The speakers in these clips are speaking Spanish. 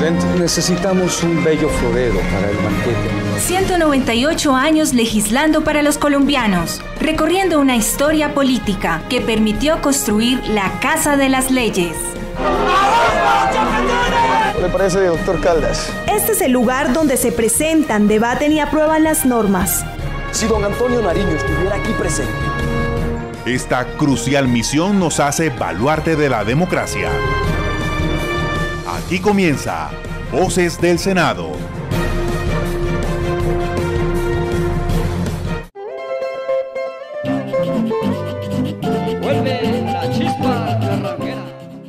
Presidente, necesitamos un bello florero para el banquete. 198 años legislando para los colombianos, recorriendo una historia política que permitió construir la Casa de las Leyes. Me parece, doctor Caldas. Este es el lugar donde se presentan, debaten y aprueban las normas. Si don Antonio Nariño estuviera aquí presente. Esta crucial misión nos hace baluarte de la democracia. Aquí comienza Voces del Senado.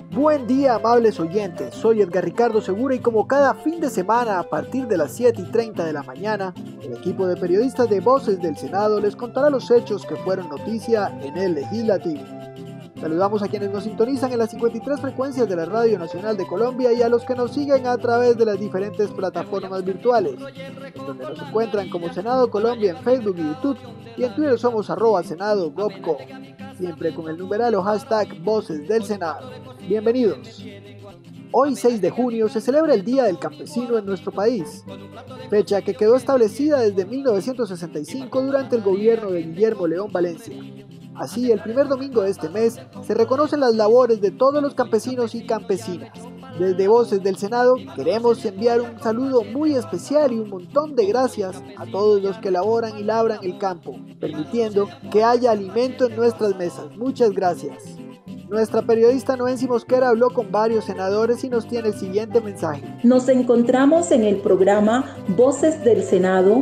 Buen día, amables oyentes. Soy Edgar Ricardo Segura y como cada fin de semana a partir de las 7 y 30 de la mañana, el equipo de periodistas de Voces del Senado les contará los hechos que fueron noticia en el legislativo. Saludamos a quienes nos sintonizan en las 53 frecuencias de la Radio Nacional de Colombia y a los que nos siguen a través de las diferentes plataformas virtuales, donde nos encuentran como Senado Colombia en Facebook y YouTube y en Twitter somos arroba Senado Gopco, siempre con el numeral o hashtag Voces del Senado. Bienvenidos. Hoy 6 de junio se celebra el Día del Campesino en nuestro país, fecha que quedó establecida desde 1965 durante el gobierno de Guillermo León Valencia. Así, el primer domingo de este mes se reconocen las labores de todos los campesinos y campesinas. Desde Voces del Senado queremos enviar un saludo muy especial y un montón de gracias a todos los que laboran y labran el campo, permitiendo que haya alimento en nuestras mesas. Muchas gracias. Nuestra periodista Noensi Mosquera habló con varios senadores y nos tiene el siguiente mensaje. Nos encontramos en el programa Voces del Senado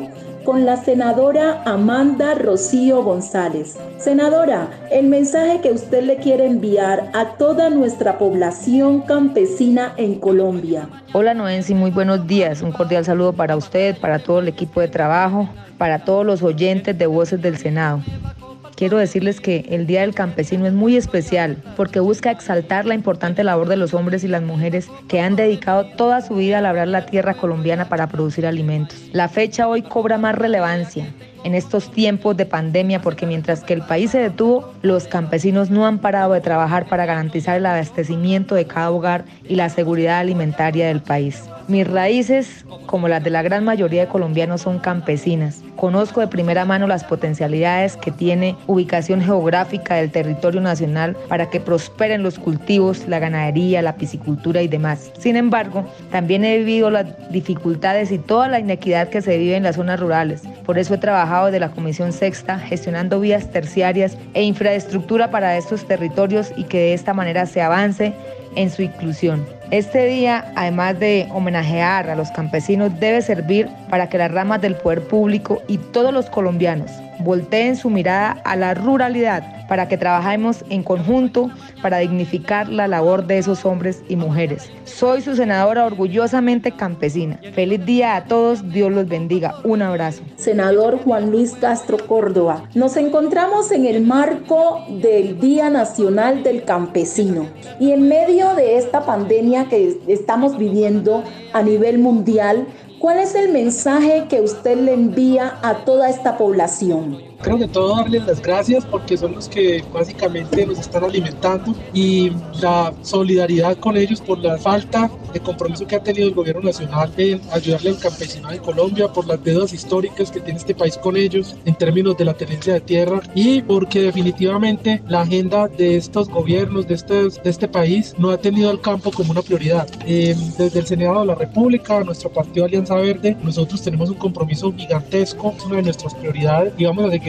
con la senadora Amanda Rocío González. Senadora, el mensaje que usted le quiere enviar a toda nuestra población campesina en Colombia. Hola Noensi, muy buenos días. Un cordial saludo para usted, para todo el equipo de trabajo, para todos los oyentes de Voces del Senado quiero decirles que el Día del Campesino es muy especial porque busca exaltar la importante labor de los hombres y las mujeres que han dedicado toda su vida a labrar la tierra colombiana para producir alimentos. La fecha hoy cobra más relevancia en estos tiempos de pandemia porque mientras que el país se detuvo, los campesinos no han parado de trabajar para garantizar el abastecimiento de cada hogar y la seguridad alimentaria del país. Mis raíces, como las de la gran mayoría de colombianos, son campesinas. Conozco de primera mano las potencialidades que tiene ubicación geográfica del territorio nacional para que prosperen los cultivos, la ganadería, la piscicultura y demás. Sin embargo, también he vivido las dificultades y toda la inequidad que se vive en las zonas rurales. Por eso he trabajado desde la Comisión Sexta gestionando vías terciarias e infraestructura para estos territorios y que de esta manera se avance en su inclusión. Este día, además de homenajear a los campesinos, debe servir para que las ramas del poder público y todos los colombianos volteen su mirada a la ruralidad para que trabajemos en conjunto para dignificar la labor de esos hombres y mujeres. Soy su senadora orgullosamente campesina. Feliz día a todos, Dios los bendiga. Un abrazo. Senador Juan Luis Castro Córdoba, nos encontramos en el marco del Día Nacional del Campesino y en medio de esta pandemia que estamos viviendo a nivel mundial, ¿Cuál es el mensaje que usted le envía a toda esta población? Creo que todo darles las gracias porque son los que básicamente nos están alimentando y la solidaridad con ellos por la falta de compromiso que ha tenido el gobierno nacional en ayudarle al campesinado de Colombia, por las deudas históricas que tiene este país con ellos en términos de la tenencia de tierra y porque definitivamente la agenda de estos gobiernos, de este, de este país, no ha tenido al campo como una prioridad. Eh, desde el Senado de la República, nuestro partido Alianza Verde, nosotros tenemos un compromiso gigantesco, es una de nuestras prioridades y vamos a seguir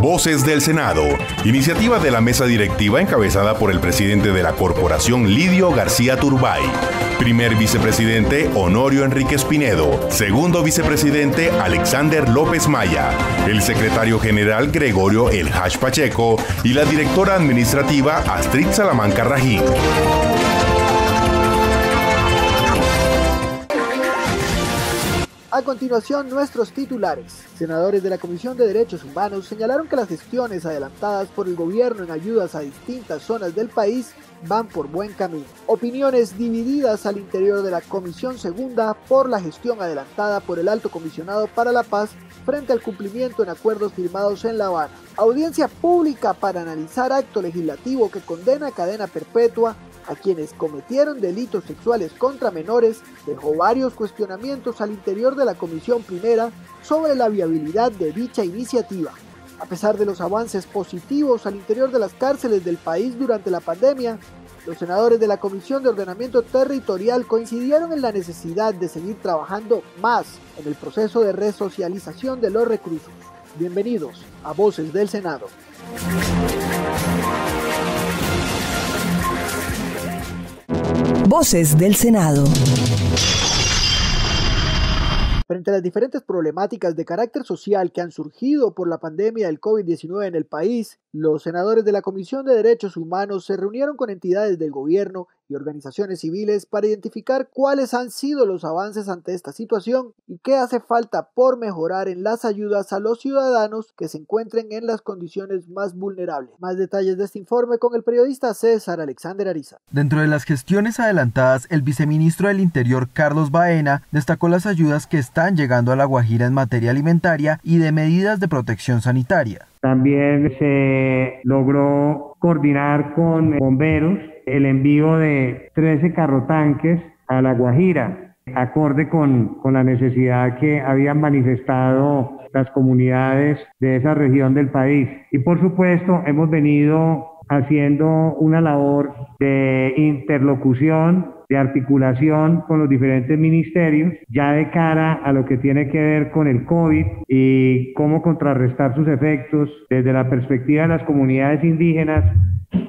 Voces del Senado, iniciativa de la mesa directiva encabezada por el presidente de la corporación Lidio García Turbay. Primer vicepresidente Honorio Enrique Espinedo. Segundo vicepresidente Alexander López Maya. El secretario general Gregorio El Hash Pacheco y la directora administrativa Astrid Salamanca Rajín. A continuación, nuestros titulares. Senadores de la Comisión de Derechos Humanos señalaron que las gestiones adelantadas por el gobierno en ayudas a distintas zonas del país van por buen camino. Opiniones divididas al interior de la Comisión Segunda por la gestión adelantada por el Alto Comisionado para la Paz frente al cumplimiento en acuerdos firmados en La Habana. Audiencia pública para analizar acto legislativo que condena cadena perpetua a quienes cometieron delitos sexuales contra menores dejó varios cuestionamientos al interior de la Comisión Primera sobre la viabilidad de dicha iniciativa. A pesar de los avances positivos al interior de las cárceles del país durante la pandemia, los senadores de la Comisión de Ordenamiento Territorial coincidieron en la necesidad de seguir trabajando más en el proceso de resocialización de los reclusos. Bienvenidos a Voces del Senado. Voces del Senado. Frente a las diferentes problemáticas de carácter social que han surgido por la pandemia del COVID-19 en el país, los senadores de la Comisión de Derechos Humanos se reunieron con entidades del gobierno y organizaciones civiles para identificar cuáles han sido los avances ante esta situación y qué hace falta por mejorar en las ayudas a los ciudadanos que se encuentren en las condiciones más vulnerables. Más detalles de este informe con el periodista César Alexander Ariza. Dentro de las gestiones adelantadas, el viceministro del Interior Carlos Baena destacó las ayudas que están llegando a La Guajira en materia alimentaria y de medidas de protección sanitaria. También se logró coordinar con bomberos el envío de 13 carrotanques a La Guajira, acorde con, con la necesidad que habían manifestado las comunidades de esa región del país. Y por supuesto, hemos venido haciendo una labor de interlocución, de articulación con los diferentes ministerios, ya de cara a lo que tiene que ver con el COVID y cómo contrarrestar sus efectos desde la perspectiva de las comunidades indígenas,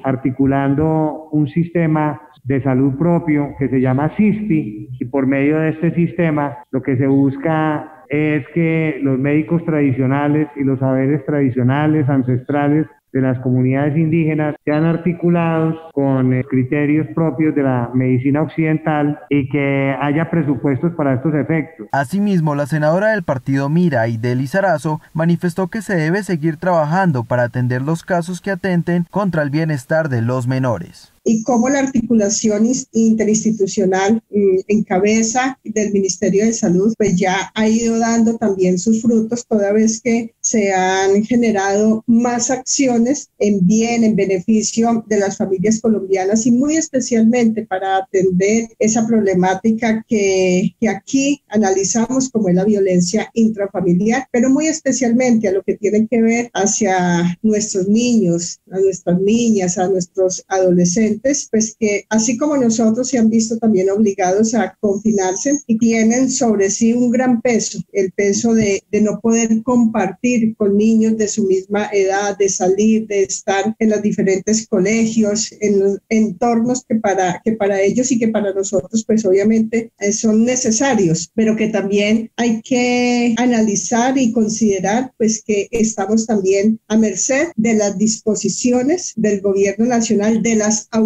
articulando un sistema de salud propio que se llama SISTI y por medio de este sistema lo que se busca es que los médicos tradicionales y los saberes tradicionales, ancestrales de las comunidades indígenas sean articulados con eh, criterios propios de la medicina occidental y que haya presupuestos para estos efectos. Asimismo, la senadora del partido Mira, Ideli Sarazo, manifestó que se debe seguir trabajando para atender los casos que atenten contra el bienestar de los menores y cómo la articulación interinstitucional mm, en cabeza del Ministerio de Salud pues ya ha ido dando también sus frutos toda vez que se han generado más acciones en bien, en beneficio de las familias colombianas y muy especialmente para atender esa problemática que, que aquí analizamos como es la violencia intrafamiliar, pero muy especialmente a lo que tiene que ver hacia nuestros niños, a nuestras niñas, a nuestros adolescentes pues que así como nosotros se han visto también obligados a confinarse y tienen sobre sí un gran peso, el peso de, de no poder compartir con niños de su misma edad, de salir, de estar en los diferentes colegios, en los entornos que para, que para ellos y que para nosotros pues obviamente eh, son necesarios, pero que también hay que analizar y considerar pues que estamos también a merced de las disposiciones del gobierno nacional, de las autoridades.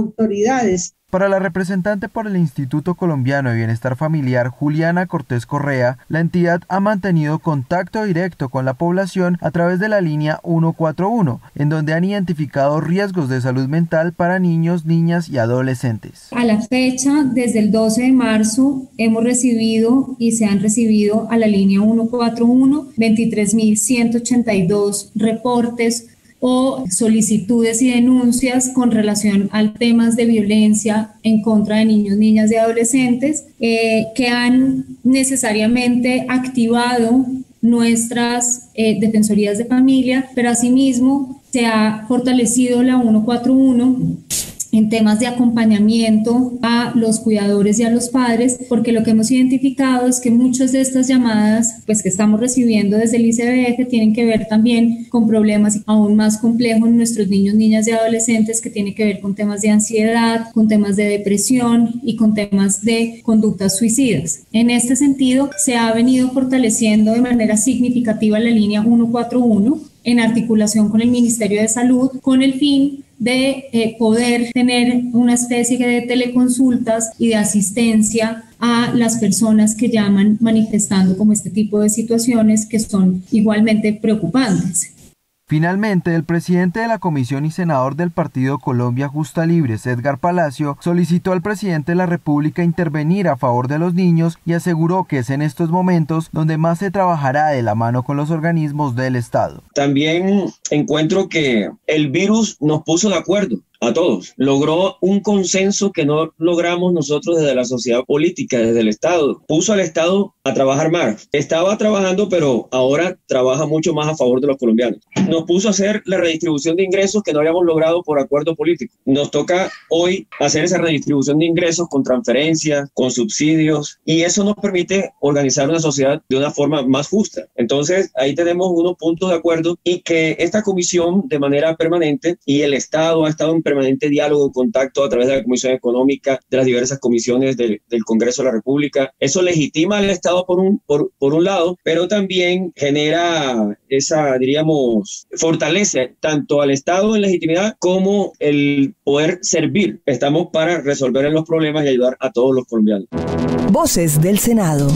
Para la representante por el Instituto Colombiano de Bienestar Familiar, Juliana Cortés Correa, la entidad ha mantenido contacto directo con la población a través de la línea 141, en donde han identificado riesgos de salud mental para niños, niñas y adolescentes. A la fecha, desde el 12 de marzo, hemos recibido y se han recibido a la línea 141 23.182 reportes o solicitudes y denuncias con relación a temas de violencia en contra de niños, niñas y adolescentes eh, que han necesariamente activado nuestras eh, defensorías de familia, pero asimismo se ha fortalecido la 141 en temas de acompañamiento a los cuidadores y a los padres, porque lo que hemos identificado es que muchas de estas llamadas pues, que estamos recibiendo desde el ICBF tienen que ver también con problemas aún más complejos en nuestros niños, niñas y adolescentes que tienen que ver con temas de ansiedad, con temas de depresión y con temas de conductas suicidas. En este sentido, se ha venido fortaleciendo de manera significativa la línea 141 en articulación con el Ministerio de Salud con el fin de eh, poder tener una especie de teleconsultas y de asistencia a las personas que llaman manifestando como este tipo de situaciones que son igualmente preocupantes. Finalmente, el presidente de la comisión y senador del partido Colombia Justa Libres, Edgar Palacio, solicitó al presidente de la República intervenir a favor de los niños y aseguró que es en estos momentos donde más se trabajará de la mano con los organismos del Estado. También encuentro que el virus nos puso de acuerdo a todos. Logró un consenso que no logramos nosotros desde la sociedad política, desde el Estado. Puso al Estado a trabajar más. Estaba trabajando, pero ahora trabaja mucho más a favor de los colombianos. Nos puso a hacer la redistribución de ingresos que no habíamos logrado por acuerdo político. Nos toca hoy hacer esa redistribución de ingresos con transferencias, con subsidios, y eso nos permite organizar una sociedad de una forma más justa. Entonces, ahí tenemos unos puntos de acuerdo y que esta comisión de manera permanente y el Estado ha estado en permanente diálogo, contacto a través de la Comisión Económica, de las diversas comisiones del, Congreso de la República. Eso legitima al Estado por un, por, por un lado, pero también genera esa, diríamos, fortalece tanto al Estado en legitimidad como el poder servir. Estamos para resolver los problemas y ayudar a todos los colombianos. Voces del Senado.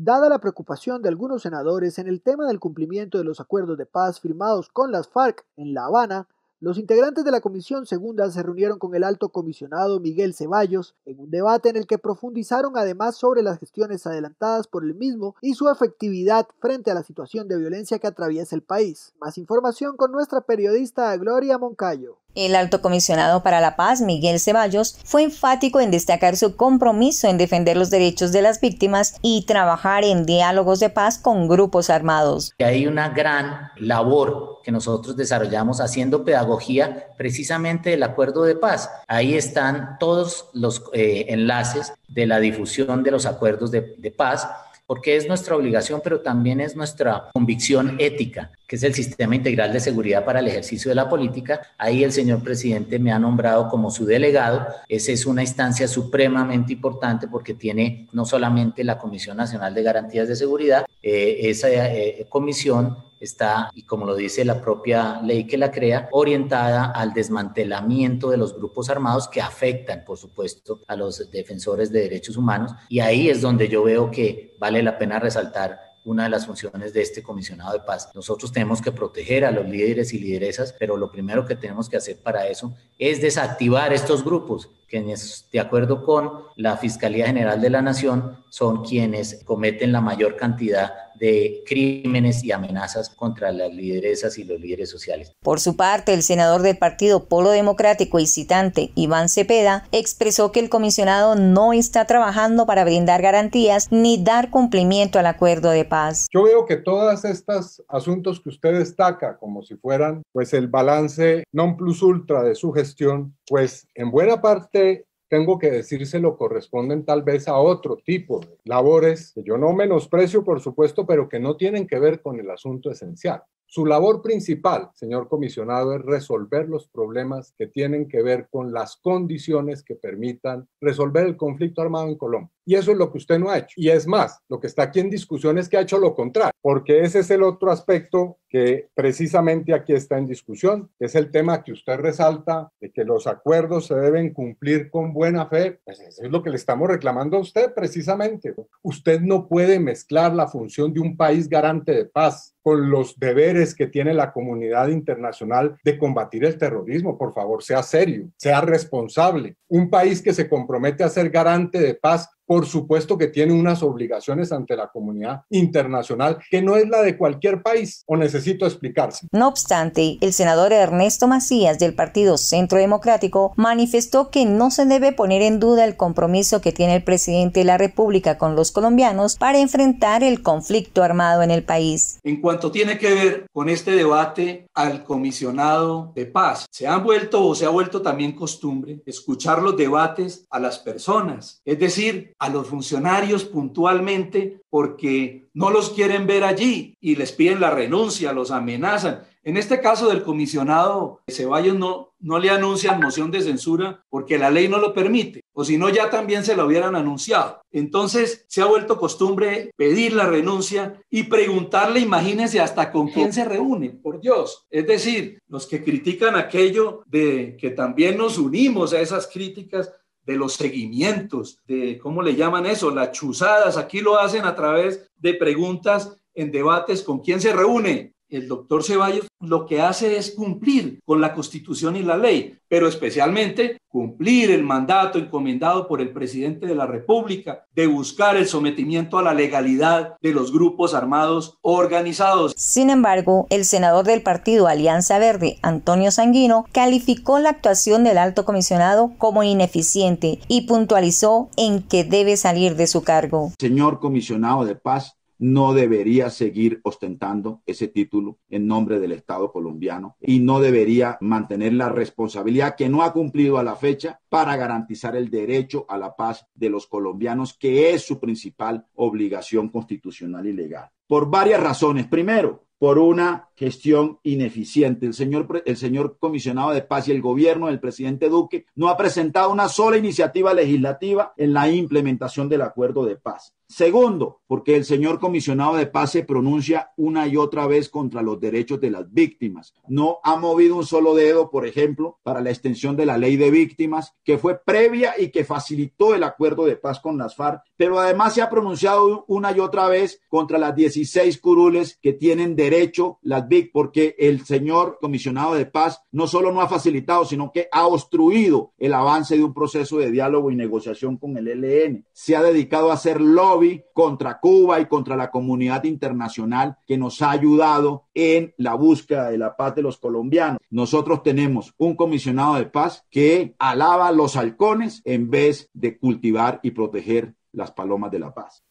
Dada la preocupación de algunos senadores en el tema del cumplimiento de los acuerdos de paz firmados con las FARC en La Habana, los integrantes de la Comisión Segunda se reunieron con el alto comisionado Miguel Ceballos en un debate en el que profundizaron además sobre las gestiones adelantadas por el mismo y su efectividad frente a la situación de violencia que atraviesa el país. Más información con nuestra periodista Gloria Moncayo. El alto comisionado para la paz, Miguel Ceballos, fue enfático en destacar su compromiso en defender los derechos de las víctimas y trabajar en diálogos de paz con grupos armados. Hay una gran labor que nosotros desarrollamos haciendo pedagogía precisamente del acuerdo de paz. Ahí están todos los eh, enlaces de la difusión de los acuerdos de, de paz porque es nuestra obligación, pero también es nuestra convicción ética, que es el sistema integral de seguridad para el ejercicio de la política. Ahí el señor presidente me ha nombrado como su delegado. Esa es una instancia supremamente importante porque tiene no solamente la Comisión Nacional de Garantías de Seguridad, eh, esa eh, comisión está, y como lo dice la propia ley que la crea, orientada al desmantelamiento de los grupos armados que afectan, por supuesto, a los defensores de derechos humanos. Y ahí es donde yo veo que vale la pena resaltar una de las funciones de este comisionado de paz. Nosotros tenemos que proteger a los líderes y lideresas, pero lo primero que tenemos que hacer para eso es desactivar estos grupos que de acuerdo con la Fiscalía General de la Nación son quienes cometen la mayor cantidad de crímenes y amenazas contra las lideresas y los líderes sociales. Por su parte, el senador del Partido Polo Democrático y citante, Iván Cepeda, expresó que el comisionado no está trabajando para brindar garantías ni dar cumplimiento al acuerdo de paz. Yo veo que todos estos asuntos que usted destaca como si fueran pues el balance non plus ultra de su gestión, pues en buena parte tengo que decírselo, corresponden tal vez a otro tipo de labores que yo no menosprecio, por supuesto, pero que no tienen que ver con el asunto esencial. Su labor principal, señor comisionado, es resolver los problemas que tienen que ver con las condiciones que permitan resolver el conflicto armado en Colombia. Y eso es lo que usted no ha hecho. Y es más, lo que está aquí en discusión es que ha hecho lo contrario, porque ese es el otro aspecto que precisamente aquí está en discusión, es el tema que usted resalta de que los acuerdos se deben cumplir con buena fe. Pues eso es lo que le estamos reclamando a usted precisamente. Usted no puede mezclar la función de un país garante de paz con los deberes que tiene la comunidad internacional de combatir el terrorismo. Por favor, sea serio, sea responsable. Un país que se compromete a ser garante de paz por supuesto que tiene unas obligaciones ante la comunidad internacional que no es la de cualquier país, o necesito explicarse. No obstante, el senador Ernesto Macías del Partido Centro Democrático manifestó que no se debe poner en duda el compromiso que tiene el presidente de la República con los colombianos para enfrentar el conflicto armado en el país. En cuanto tiene que ver con este debate al comisionado de paz, se han vuelto o se ha vuelto también costumbre escuchar los debates a las personas, es decir, a los funcionarios puntualmente porque no los quieren ver allí y les piden la renuncia, los amenazan. En este caso del comisionado Ceballos no, no le anuncian moción de censura porque la ley no lo permite, o si no ya también se lo hubieran anunciado. Entonces se ha vuelto costumbre pedir la renuncia y preguntarle, imagínense hasta con quién se reúne, por Dios. Es decir, los que critican aquello de que también nos unimos a esas críticas de los seguimientos, de cómo le llaman eso, las chuzadas, aquí lo hacen a través de preguntas en debates con quién se reúne, el doctor Ceballos lo que hace es cumplir con la constitución y la ley, pero especialmente cumplir el mandato encomendado por el presidente de la República de buscar el sometimiento a la legalidad de los grupos armados organizados. Sin embargo, el senador del partido Alianza Verde, Antonio Sanguino, calificó la actuación del alto comisionado como ineficiente y puntualizó en que debe salir de su cargo. Señor comisionado de paz, no debería seguir ostentando ese título en nombre del Estado colombiano y no debería mantener la responsabilidad que no ha cumplido a la fecha para garantizar el derecho a la paz de los colombianos, que es su principal obligación constitucional y legal. Por varias razones. Primero, por una gestión ineficiente. El señor, el señor comisionado de paz y el gobierno del presidente Duque no ha presentado una sola iniciativa legislativa en la implementación del acuerdo de paz. Segundo, porque el señor comisionado de paz se pronuncia una y otra vez contra los derechos de las víctimas. No ha movido un solo dedo, por ejemplo, para la extensión de la ley de víctimas, que fue previa y que facilitó el acuerdo de paz con las FARC, pero además se ha pronunciado una y otra vez contra las 16 curules que tienen derecho las víctimas, porque el señor comisionado de paz no solo no ha facilitado, sino que ha obstruido el avance de un proceso de diálogo y negociación con el ELN. Se ha dedicado a hacer lobby contra Cuba y contra la comunidad internacional que nos ha ayudado en la búsqueda de la paz de los colombianos. Nosotros tenemos un comisionado de paz que alaba los halcones en vez de cultivar y proteger las palomas de la paz.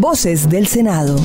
Voces del Senado.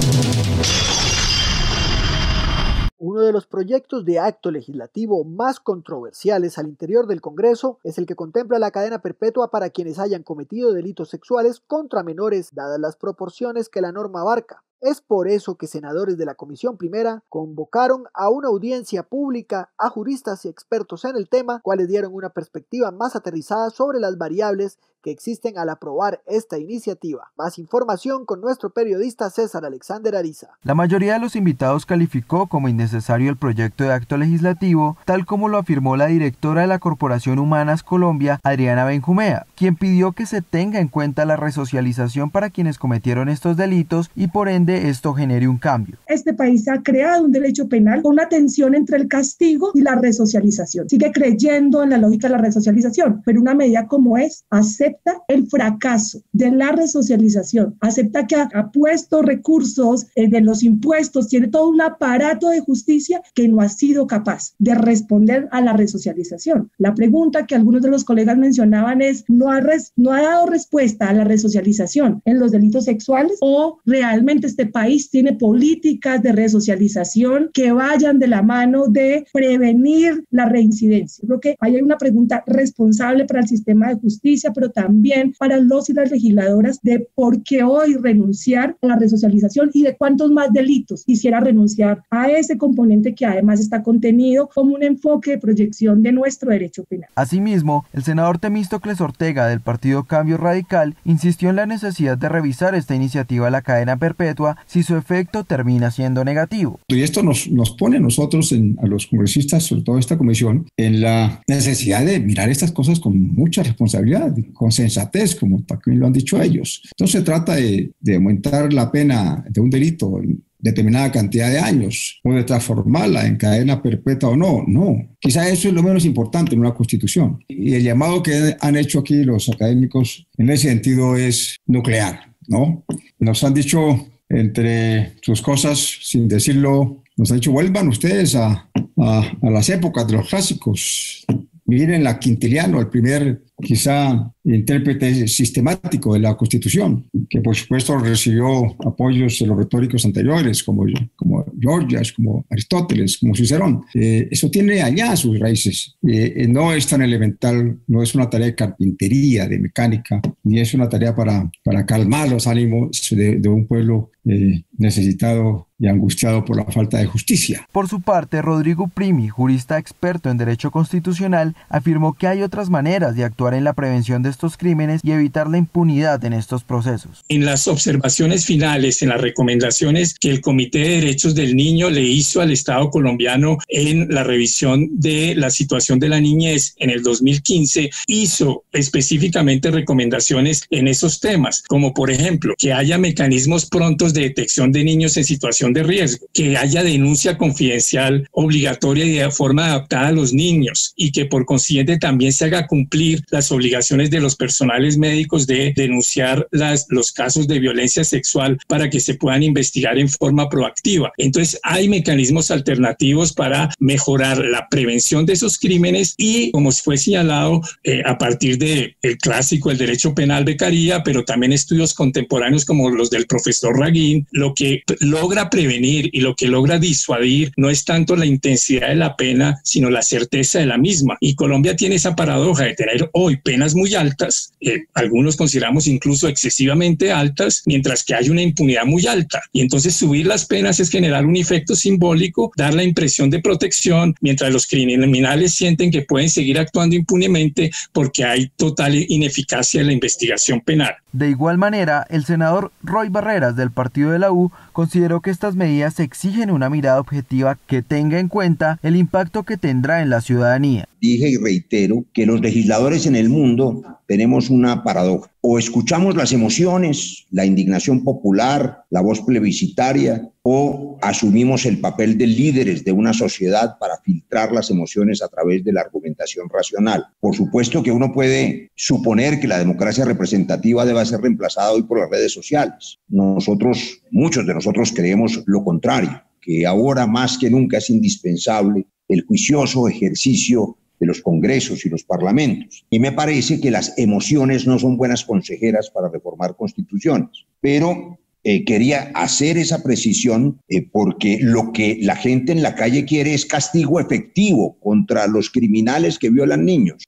Uno de los proyectos de acto legislativo más controversiales al interior del Congreso es el que contempla la cadena perpetua para quienes hayan cometido delitos sexuales contra menores, dadas las proporciones que la norma abarca. Es por eso que senadores de la Comisión Primera convocaron a una audiencia pública a juristas y expertos en el tema, cuales dieron una perspectiva más aterrizada sobre las variables que existen al aprobar esta iniciativa. Más información con nuestro periodista César Alexander Ariza. La mayoría de los invitados calificó como innecesario el proyecto de acto legislativo, tal como lo afirmó la directora de la Corporación Humanas Colombia, Adriana Benjumea, quien pidió que se tenga en cuenta la resocialización para quienes cometieron estos delitos y por ende esto genere un cambio. Este país ha creado un derecho penal con una tensión entre el castigo y la resocialización. Sigue creyendo en la lógica de la resocialización, pero una medida como es acepta el fracaso de la resocialización, acepta que ha, puesto recursos eh, de los impuestos, tiene todo un aparato de justicia que no ha sido capaz de responder a la resocialización. La pregunta que algunos de los colegas mencionaban es, ¿no ha, no ha dado respuesta a la resocialización en los delitos sexuales o realmente este país tiene políticas de resocialización que vayan de la mano de prevenir la reincidencia. Creo que hay una pregunta responsable para el sistema de justicia, pero también para los y las legisladoras de por qué hoy renunciar a la resocialización y de cuántos más delitos quisiera renunciar a ese componente que además está contenido como un enfoque de proyección de nuestro derecho penal. Asimismo, el senador Temístocles Ortega del Partido Cambio Radical insistió en la necesidad de revisar esta iniciativa de la cadena perpetua si su efecto termina siendo negativo. Y esto nos, nos pone a nosotros, en, a los congresistas, sobre todo esta comisión, en la necesidad de mirar estas cosas con mucha responsabilidad, con sensatez, como también lo han dicho ellos. Entonces se trata de, de aumentar la pena de un delito en determinada cantidad de años o de transformarla en cadena perpetua o no. No, quizá eso es lo menos importante en una constitución. Y el llamado que han hecho aquí los académicos en ese sentido es nuclear, ¿no? Nos han dicho entre sus cosas, sin decirlo, nos ha dicho, vuelvan ustedes a, a, a las épocas de los clásicos, miren la Quintiliano, el primer quizá intérprete sistemático de la Constitución, que por supuesto recibió apoyos de los retóricos anteriores, como, como Georgias, como Aristóteles, como Cicerón. Eh, eso tiene allá sus raíces. Eh, no es tan elemental, no es una tarea de carpintería, de mecánica, ni es una tarea para, para calmar los ánimos de, un pueblo eh, necesitado y angustiado por la falta de justicia. Por su parte, Rodrigo Primi, jurista experto en derecho constitucional, afirmó que hay otras maneras de actuar en la prevención de estos crímenes y evitar la impunidad en estos procesos. En las observaciones finales, en las recomendaciones que el Comité de Derechos del Niño le hizo al Estado colombiano en la revisión de la situación de la niñez en el 2015, hizo específicamente recomendaciones en esos temas, como por ejemplo que haya mecanismos prontos de detección de niños en situación de riesgo, que haya denuncia confidencial obligatoria y de forma adaptada a los niños y que por consiguiente también se haga cumplir las obligaciones de los personales médicos de denunciar las, los casos de violencia sexual para que se puedan investigar en forma proactiva. Entonces hay mecanismos alternativos para mejorar la prevención de esos crímenes y como fue señalado eh, a partir de el clásico el derecho penal becaría, pero también estudios contemporáneos como los del profesor Raguín, lo que logra prevenir y lo que logra disuadir no es tanto la intensidad de la pena, sino la certeza de la misma. Y Colombia tiene esa paradoja de tener hoy penas muy altas, eh, algunos consideramos incluso excesivamente altas, mientras que hay una impunidad muy alta. Y entonces subir las penas es generar un efecto simbólico, dar la impresión de protección, mientras los criminales sienten que pueden seguir actuando impunemente porque hay total ineficacia en la investigación penal. De igual manera, el senador Roy Barreras del partido de la U consideró que estas medidas exigen una mirada objetiva que tenga en cuenta el impacto que tendrá en la ciudadanía. Dije y reitero que los legisladores en el mundo tenemos una paradoja. O escuchamos las emociones, la indignación popular, la voz plebiscitaria, o asumimos el papel de líderes de una sociedad para filtrar las emociones a través de la argumentación racional. Por supuesto que uno puede suponer que la democracia representativa deba ser reemplazada hoy por las redes sociales. Nosotros, muchos de nosotros creemos lo contrario, que ahora más que nunca es indispensable el juicioso ejercicio de los congresos y los parlamentos. Y me parece que las emociones no son buenas consejeras para reformar constituciones. Pero eh, quería hacer esa precisión eh, porque lo que la gente en la calle quiere es castigo efectivo contra los criminales que violan niños.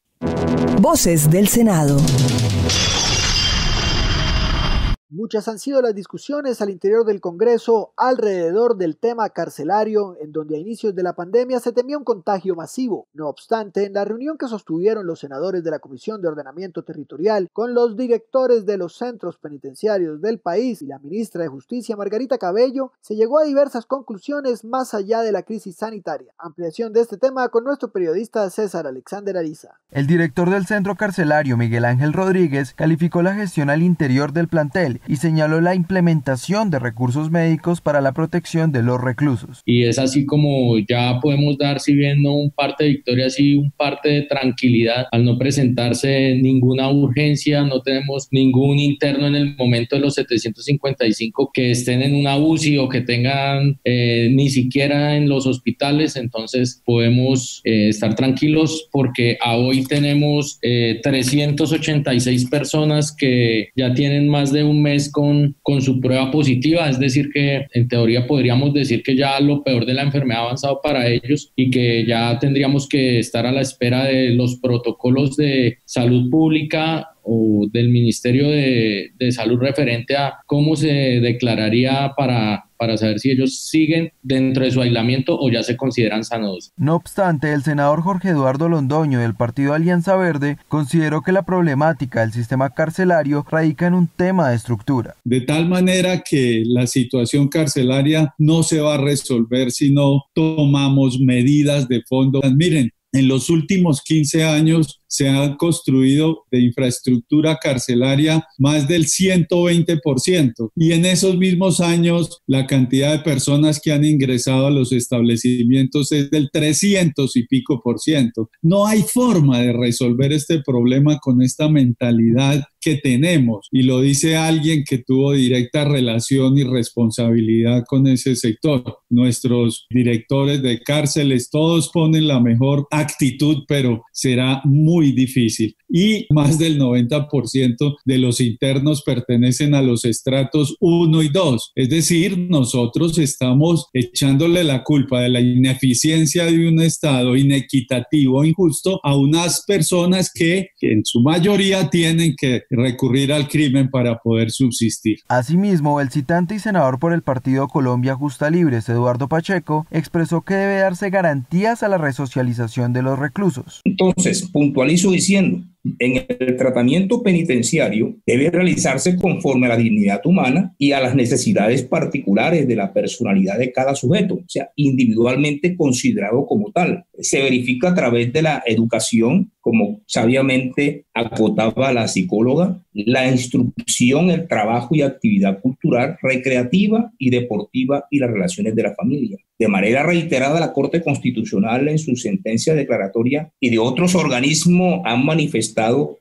Voces del Senado. Muchas han sido las discusiones al interior del Congreso alrededor del tema carcelario, en donde a inicios de la pandemia se temía un contagio masivo. No obstante, en la reunión que sostuvieron los senadores de la Comisión de Ordenamiento Territorial con los directores de los centros penitenciarios del país y la ministra de Justicia, Margarita Cabello, se llegó a diversas conclusiones más allá de la crisis sanitaria. Ampliación de este tema con nuestro periodista César Alexander Ariza. El director del centro carcelario, Miguel Ángel Rodríguez, calificó la gestión al interior del plantel y señaló la implementación de recursos médicos para la protección de los reclusos. Y es así como ya podemos dar, si bien no un parte de victoria, sí un parte de tranquilidad al no presentarse ninguna urgencia, no tenemos ningún interno en el momento de los 755 que estén en una UCI o que tengan eh, ni siquiera en los hospitales, entonces podemos eh, estar tranquilos porque a hoy tenemos 386 eh, personas que ya tienen más de un mes con, con su prueba positiva, es decir, que en teoría podríamos decir que ya lo peor de la enfermedad ha avanzado para ellos y que ya tendríamos que estar a la espera de los protocolos de salud pública o del Ministerio de, de, Salud referente a cómo se declararía para, para saber si ellos siguen dentro de su aislamiento o ya se consideran sanos. No obstante, el senador Jorge Eduardo Londoño del Partido Alianza Verde consideró que la problemática del sistema carcelario radica en un tema de estructura. De tal manera que la situación carcelaria no se va a resolver si no tomamos medidas de fondo. Miren, en los últimos 15 años se ha construido de infraestructura carcelaria más del 120%. Y en esos mismos años, la cantidad de personas que han ingresado a los establecimientos es del 300 y pico por ciento. No hay forma de resolver este problema con esta mentalidad que tenemos. Y lo dice alguien que tuvo directa relación y responsabilidad con ese sector. Nuestros directores de cárceles, todos ponen la mejor actitud, pero será muy muy difícil. Y más del 90% de los internos pertenecen a los estratos 1 y 2. Es decir, nosotros estamos echándole la culpa de la ineficiencia de un Estado inequitativo, injusto, a unas personas que, que en su mayoría tienen que recurrir al crimen para poder subsistir. Asimismo, el citante y senador por el Partido Colombia Justa Libres, Eduardo Pacheco, expresó que debe darse garantías a la resocialización de los reclusos. Entonces, puntualizo diciendo, en el tratamiento penitenciario debe realizarse conforme a la dignidad humana y a las necesidades particulares de la personalidad de cada sujeto, o sea, individualmente considerado como tal. Se verifica a través de la educación, como sabiamente acotaba la psicóloga, la instrucción, el trabajo y actividad cultural, recreativa y deportiva y las relaciones de la familia. De manera reiterada, la Corte Constitucional en su sentencia declaratoria y de otros organismos han manifestado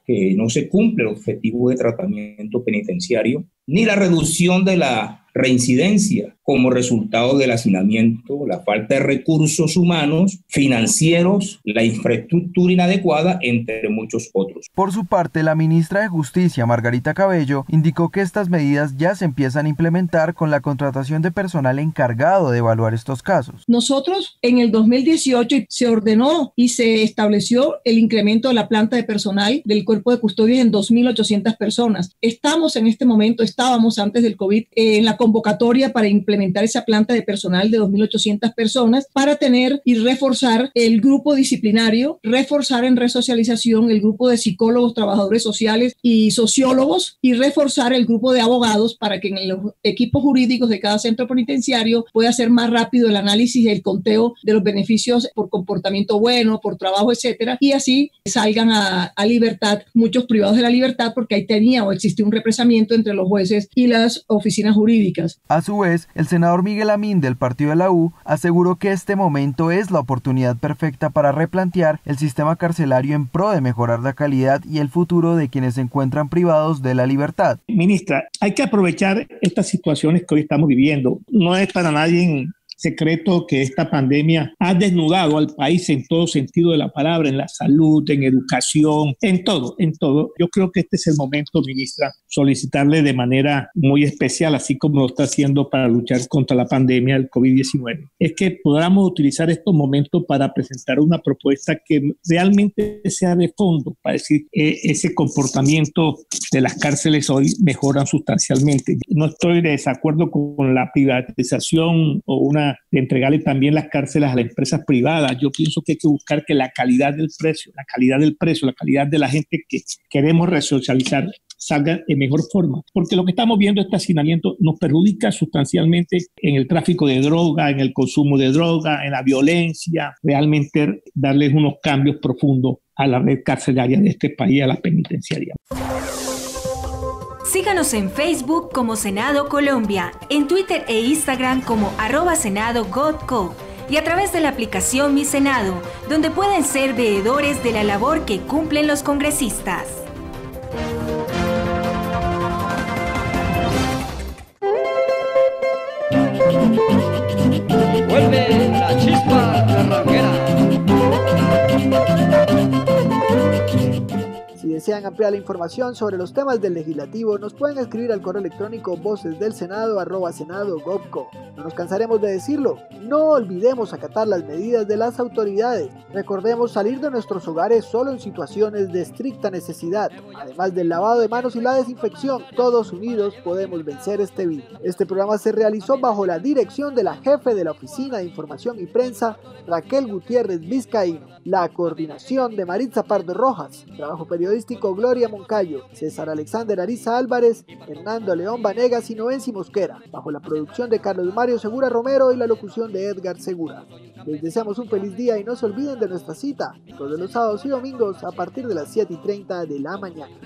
que no se cumple el objetivo de tratamiento penitenciario ni la reducción de la reincidencia como resultado del hacinamiento, la falta de recursos humanos, financieros, la infraestructura inadecuada, entre muchos otros. Por su parte, la ministra de Justicia, Margarita Cabello, indicó que estas medidas ya se empiezan a implementar con la contratación de personal encargado de evaluar estos casos. Nosotros en el 2018 se ordenó y se estableció el incremento de la planta de personal del cuerpo de custodios en 2.800 personas. Estamos en este momento, estábamos antes del COVID eh, en la convocatoria para implementar esa planta de personal de 2.800 personas para tener y reforzar el grupo disciplinario, reforzar en resocialización el grupo de psicólogos, trabajadores sociales y sociólogos y reforzar el grupo de abogados para que en los equipos jurídicos de cada centro penitenciario pueda ser más rápido el análisis y el conteo de los beneficios por comportamiento bueno, por trabajo, etcétera, y así salgan a, a libertad muchos privados de la libertad porque ahí tenía o existía un represamiento entre los jueces y las oficinas jurídicas. A su vez, el senador Miguel Amín del partido de la U aseguró que este momento es la oportunidad perfecta para replantear el sistema carcelario en pro de mejorar la calidad y el futuro de quienes se encuentran privados de la libertad. Ministra, hay que aprovechar estas situaciones que hoy estamos viviendo. No es para nadie secreto que esta pandemia ha desnudado al país en todo sentido de la palabra, en la salud, en educación, en todo, en todo. Yo creo que este es el momento, ministra, solicitarle de manera muy especial, así como lo está haciendo para luchar contra la pandemia del COVID-19, es que podamos utilizar estos momentos para presentar una propuesta que realmente sea de fondo, para decir eh, ese comportamiento de las cárceles hoy mejoran sustancialmente. No estoy de desacuerdo con la privatización o una de entregarle también las cárceles a las empresas privadas. Yo pienso que hay que buscar que la calidad del precio, la calidad del precio, la calidad de la gente que queremos resocializar salga de mejor forma. Porque lo que estamos viendo, este hacinamiento, nos perjudica sustancialmente en el tráfico de droga, en el consumo de droga, en la violencia, realmente darles unos cambios profundos a la red carcelaria de este país, a la penitenciaria. Síganos en Facebook como Senado Colombia, en Twitter e Instagram como arroba Senado y a través de la aplicación Mi Senado, donde pueden ser veedores de la labor que cumplen los congresistas. Vuelve la chispa desean ampliar la información sobre los temas del legislativo, nos pueden escribir al correo electrónico voces del senado No nos cansaremos de decirlo, no olvidemos acatar las medidas de las autoridades. Recordemos salir de nuestros hogares solo en situaciones de estricta necesidad. Además del lavado de manos y la desinfección, todos unidos podemos vencer este virus. Este programa se realizó bajo la dirección de la jefe de la Oficina de Información y Prensa, Raquel Gutiérrez Vizcaíno, la coordinación de Maritza Pardo Rojas, trabajo periodístico Gloria Moncayo, César Alexander Ariza Álvarez, Hernando León Vanegas y Noensi Mosquera, bajo la producción de Carlos Mario Segura Romero y la locución de Edgar Segura. Les deseamos un feliz día y no se olviden de nuestra cita, todos los sábados y domingos a partir de las 7 y 30 de la mañana.